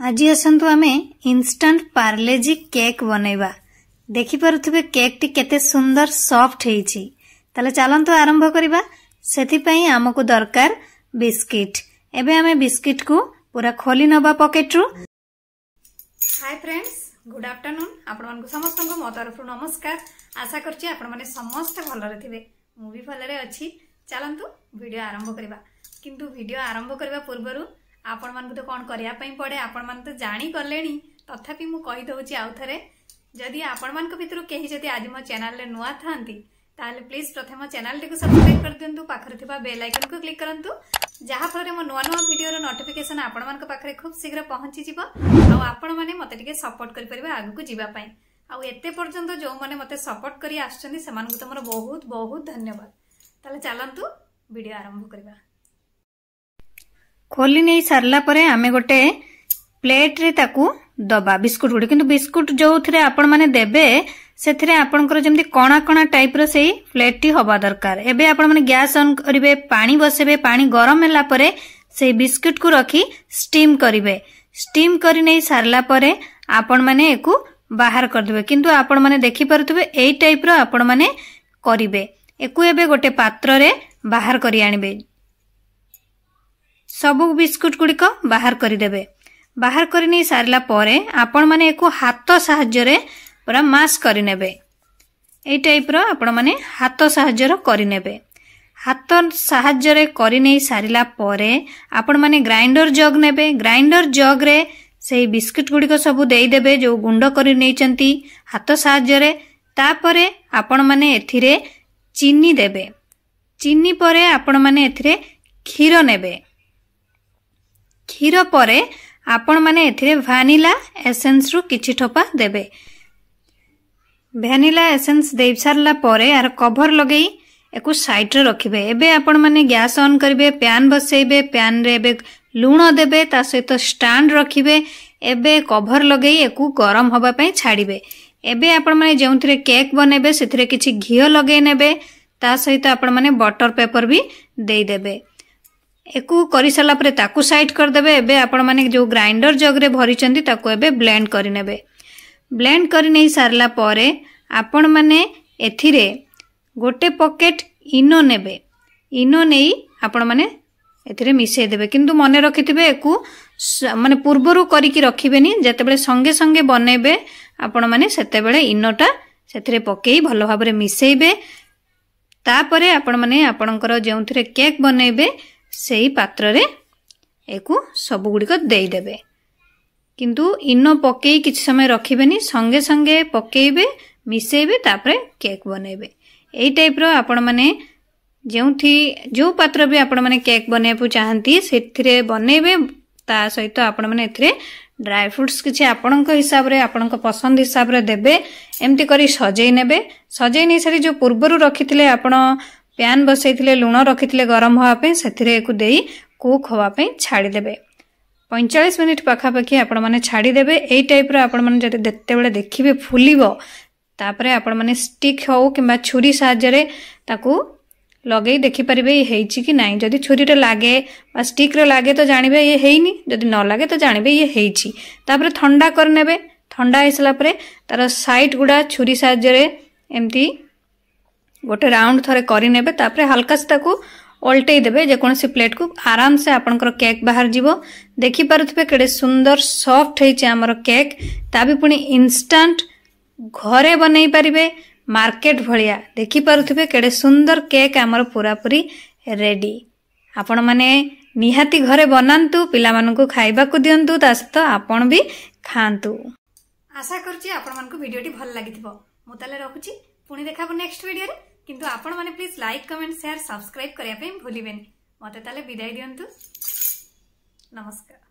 ଆଜି ଆସନ୍ତୁ ଆମେ ଇନଷ୍ଟାଣ୍ଟ ପାର୍ଲେଜି କେକ୍ ବନେଇବା। ଦେଖିପାରୁଥିବେ କେକ୍ଟି କେତେ ସୁନ୍ଦର ସଫ୍ଟ ହେଇଛି। ତାହେଲେ ଚାଲନ୍ତୁ ଆରମ୍ଭ କରିବା। ସେଥିପାଇଁ ଆମକୁ ଦରକାର ବିସ୍କିଟ୍। ଏବେ ଆମେ ବିସ୍କିଟ୍କୁ ପୁରା ଖୋଲି ନେବା ପକେଟ୍ରୁ। ହାଇ ଫ୍ରେଣ୍ଡସ୍ ଗୁଡ୍ ଆଫ୍ଟରନୁନ୍ ଆପଣମାନଙ୍କୁ ସମସ୍ତଙ୍କୁ ମୋ ତରଫରୁ ନମସ୍କାର। ଆଶା କରୁଛି ଆପଣମାନେ ସମସ୍ତେ ଭଲରେ ଥିବେ। ମୁଁ ବି ଭଲରେ ଅଛି। ଚାଲନ୍ତୁ ଭିଡ଼ିଓ ଆରମ୍ଭ କରିବା। କିନ୍ତୁ ଭିଡ଼ିଓ ଆରମ୍ଭ କରିବା ପୂର୍ବରୁ ଆପଣମାନଙ୍କୁ ତ କ'ଣ କରିବା ପାଇଁ ପଡ଼େ ଆପଣମାନେ ତ ଜାଣିଗଲେଣି। ତଥାପି ମୁଁ କହିଦେଉଛି ଆଉ ଥରେ ଯଦି ଆପଣମାନଙ୍କ ଭିତରୁ କେହି ଯଦି ଆଜି ମୋ ଚ୍ୟାନେଲରେ ନୂଆ ଥାନ୍ତି ତାହେଲେ ପ୍ଲିଜ୍ ପ୍ରଥମେ ମୋ ଚ୍ୟାନେଲଟିକୁ ସବସ୍କ୍ରାଇବ୍ କରିଦିଅନ୍ତୁ ପାଖରେ ଥିବା ବେଲ୍ ଆଇକନ୍କୁ କ୍ଲିକ୍ କରନ୍ତୁ ଯାହାଫଳରେ ମୋ ନୂଆ ନୂଆ ଭିଡ଼ିଓର ନୋଟିଫିକେସନ୍ ଆପଣମାନଙ୍କ ପାଖରେ ଖୁବ୍ ଶୀଘ୍ର ପହଞ୍ଚିଯିବ ଆଉ ଆପଣମାନେ ମୋତେ ଟିକେ ସପୋର୍ଟ କରିପାରିବେ ଆଗକୁ ଯିବା ପାଇଁ। ଆଉ ଏତେ ପର୍ଯ୍ୟନ୍ତ ଯେଉଁମାନେ ମୋତେ ସପୋର୍ଟ କରି ଆସୁଛନ୍ତି ସେମାନଙ୍କୁ ତ ମୋର ବହୁତ ବହୁତ ଧନ୍ୟବାଦ। ତାହେଲେ ଚାଲନ୍ତୁ ଭିଡ଼ିଓ ଆରମ୍ଭ କରିବା। ଖୋଲି ନେଇ ସାରିଲା ପରେ ଆମେ ଗୋଟେ ପ୍ଲେଟ୍ରେ ତାକୁ ଦବା ବିସ୍କୁଟ ଗୁଡ଼ିକ। କିନ୍ତୁ ବିସ୍କୁଟ ଯୋଉଥିରେ ଆପଣମାନେ ଦେବେ ସେଥିରେ ଆପଣଙ୍କର ଯେମିତି କଣା କଣା ଟାଇପ୍ର ସେଇ ପ୍ଲେଟ୍ଟି ହେବା ଦରକାର। ଏବେ ଆପଣମାନେ ଗ୍ୟାସ୍ ଅନ୍ କରିବେ ପାଣି ବସେଇବେ ପାଣି ଗରମ ହେଲା ପରେ ସେଇ ବିସ୍କୁଟକୁ ରଖି ଷ୍ଟିମ୍ କରିବେ। ଷ୍ଟିମ୍ କରି ନେଇ ସାରିଲା ପରେ ଆପଣମାନେ ଏକୁ ବାହାର କରିଦେବେ। କିନ୍ତୁ ଆପଣମାନେ ଦେଖିପାରୁଥିବେ ଏଇ ଟାଇପ୍ର ଆପଣମାନେ କରିବେ। ଏକୁ ଏବେ ଗୋଟେ ପାତ୍ରରେ ବାହାର କରି ଆଣିବେ। ସବୁ ବିସ୍କୁଟ ଗୁଡ଼ିକ ବାହାର କରିଦେବେ। ବାହାର କରି ନେଇ ସାରିଲା ପରେ ଆପଣମାନେ ଏକୁ ହାତ ସାହାଯ୍ୟରେ ପୁରା ମାସ୍ କରିନେବେ। ଏଇ ଟାଇପ୍ର ଆପଣମାନେ ହାତ ସାହାଯ୍ୟରେ କରିନେବେ। ହାତ ସାହାଯ୍ୟରେ କରିନେଇ ସାରିଲା ପରେ ଆପଣମାନେ ଗ୍ରାଇଣ୍ଡର ଜଗ୍ ନେବେ। ଗ୍ରାଇଣ୍ଡର ଜଗ୍ରେ ସେଇ ବିସ୍କୁଟ ଗୁଡ଼ିକ ସବୁ ଦେଇଦେବେ ଯେଉଁ ଗୁଣ୍ଡ କରି ନେଇଛନ୍ତି ହାତ ସାହାଯ୍ୟରେ। ତାପରେ ଆପଣମାନେ ଏଥିରେ ଚିନି ଦେବେ। ଚିନି ପରେ ଆପଣମାନେ ଏଥିରେ କ୍ଷୀର ନେବେ। କ୍ଷୀର ପରେ ଆପଣମାନେ ଏଥିରେ ଭାନିଲା ଏସେନ୍ସରୁ କିଛି ଠୋପା ଦେବେ। ଭ୍ୟାନିଲା ଏସେନ୍ସ ଦେଇ ସାରିଲା ପରେ ଏହାର କଭର ଲଗେଇ ଏକୁ ସାଇଡ୍ରେ ରଖିବେ। ଏବେ ଆପଣମାନେ ଗ୍ୟାସ୍ ଅନ୍ କରିବେ ପ୍ୟାନ୍ ବସେଇବେ ପ୍ୟାନ୍ରେ ଏବେ ଲୁଣ ଦେବେ ତା ସହିତ ଷ୍ଟାଣ୍ଡ ରଖିବେ ଏବେ କଭର ଲଗେଇ ଏକୁ ଗରମ ହେବା ପାଇଁ ଛାଡ଼ିବେ। ଏବେ ଆପଣମାନେ ଯେଉଁଥିରେ କେକ୍ ବନେଇବେ ସେଥିରେ କିଛି ଘିଅ ଲଗେଇ ନେବେ ତା ସହିତ ଆପଣମାନେ ବଟର ପେପର ବି ଦେଇଦେବେ। ଏକୁ କରିସାରିଲା ପରେ ତାକୁ ସାଇଡ୍ କରିଦେବେ ଏବେ ଆପଣମାନେ ଯେଉଁ ଗ୍ରାଇଣ୍ଡର ଜଗ୍ରେ ଭରିଛନ୍ତି ତାକୁ ଏବେ ବ୍ଲେଣ୍ଡ କରିନେବେ ବ୍ଲେଣ୍ଡ କରି ନେଇ ସାରିଲା ପରେ ଆପଣମାନେ ଏଥିରେ ଗୋଟେ ପକେଟ୍ ଇନୋ ନେବେ ଇନୋ ନେଇ ଆପଣମାନେ ଏଥିରେ ମିଶାଇ ଦେବେ କିନ୍ତୁ ମନେ ରଖିଥିବେ ଏକୁ ମାନେ ପୂର୍ବରୁ କରିକି ରଖିବେନି ଯେତେବେଳେ ସଙ୍ଗେ ସଙ୍ଗେ ବନେଇବେ ଆପଣମାନେ ସେତେବେଳେ ଇନୋଟା ସେଥିରେ ପକେଇ ଭଲ ଭାବରେ ମିଶାଇବେ ତାପରେ ଆପଣମାନେ ଆପଣଙ୍କର ଯେଉଁଥିରେ କେକ୍ ବନେଇବେ ସେଇ ପାତ୍ରରେ ଏକୁ ସବୁଗୁଡ଼ିକ ଦେଇଦେବେ। କିନ୍ତୁ ଇନୋ ପକେଇ କିଛି ସମୟ ରଖିବେନି ସଙ୍ଗେ ସଙ୍ଗେ ପକେଇବେ ମିଶାଇବେ ତାପରେ କେକ୍ ବନେଇବେ। ଏଇ ଟାଇପ୍ର ଆପଣମାନେ ଯେଉଁଠି ଯେଉଁ ପାତ୍ର ବି ଆପଣମାନେ କେକ୍ ବନେଇବାକୁ ଚାହାନ୍ତି ସେଥିରେ ବନେଇବେ ତା ସହିତ ଆପଣମାନେ ଏଥିରେ ଡ୍ରାଏ ଫ୍ରୁଟ୍ସ କିଛି ଆପଣଙ୍କ ହିସାବରେ ଆପଣଙ୍କ ପସନ୍ଦ ହିସାବରେ ଦେବେ ଏମିତି କରି ସଜେଇ ନେବେ। ସଜେଇ ନେଇ ସାରି ଯେଉଁ ପୂର୍ବରୁ ରଖିଥିଲେ ଆପଣ ପ୍ୟାନ୍ ବସେଇଥିଲେ ଲୁଣ ରଖିଥିଲେ ଗରମ ହେବା ପାଇଁ ସେଥିରେ ଏକୁ ଦେଇ କୁକ୍ ହେବା ପାଇଁ ଛାଡ଼ିଦେବେ। ପଇଁଚାଳିଶ ମିନିଟ୍ ପାଖାପାଖି ଆପଣମାନେ ଛାଡ଼ିଦେବେ। ଏଇ ଟାଇପ୍ର ଆପଣମାନେ ଯଦି ଯେତେବେଳେ ଦେଖିବେ ଫୁଲିବ ତାପରେ ଆପଣମାନେ ଷ୍ଟିକ୍ ହେଉ କିମ୍ବା ଛୁରୀ ସାହାଯ୍ୟରେ ତାକୁ ଲଗେଇ ଦେଖିପାରିବେ ଇଏ ହେଇଛି କି ନାହିଁ। ଯଦି ଛୁରୀରେ ଲାଗେ ବା ଷ୍ଟିକ୍ରେ ଲାଗେ ତ ଜାଣିବେ ଇଏ ହେଇନି। ଯଦି ନ ଲାଗେ ତ ଜାଣିବେ ଇଏ ହେଇଛି। ତାପରେ ଥଣ୍ଡା କରିନେବେ। ଥଣ୍ଡା ହେଇସାରିଲା ପରେ ତାର ସାଇଡ୍ ଗୁଡ଼ା ଛୁରୀ ସାହାଯ୍ୟରେ ଏମିତି ଗୋଟେ ରାଉଣ୍ଡ ଥରେ କରିନେବେ ତାପରେ ହାଲକାସେ ତାକୁ ଓଲଟେଇ ଦେବେ ଯେକୌଣସି ପ୍ଲେଟ୍କୁ ଆରାମସେ ଆପଣଙ୍କର କେକ୍ ବାହାରିଯିବ। ଦେଖିପାରୁଥିବେ କେଡ଼େ ସୁନ୍ଦର ସଫ୍ଟ ହେଇଛି ଆମର କେକ୍ ତା ବି ପୁଣି ଇନଷ୍ଟାଣ୍ଟ ଘରେ ବନେଇ ପାରିବେ ମାର୍କେଟ ଭଳିଆ। ଦେଖିପାରୁଥିବେ କେଡ଼େ ସୁନ୍ଦର କେକ୍ ଆମର ପୁରାପୁରି ରେଡି ଆପଣମାନେ ନିହାତି ଘରେ ବନାନ୍ତୁ ପିଲାମାନଙ୍କୁ ଖାଇବାକୁ ଦିଅନ୍ତୁ ତା ସହିତ ଆପଣ ବି ଖାଆନ୍ତୁ। ଆଶା କରୁଛି ଆପଣମାନଙ୍କୁ ଭିଡ଼ିଓଟି ଭଲ ଲାଗିଥିବ। ମୁଁ ତାହେଲେ ରଖୁଛି। ପୁଣି ଦେଖାବ ନେକ୍ସଟ ଭିଡ଼ିଓରେ କିନ୍ତୁ ଆପଣମାନେ please like comment share subscribe କରିବା ପାଇଁ ଭୁଲିବେନି ମୋତେ ତାହେଲେ ବିଦାୟ ଦିଅନ୍ତୁ ନମସ୍କାର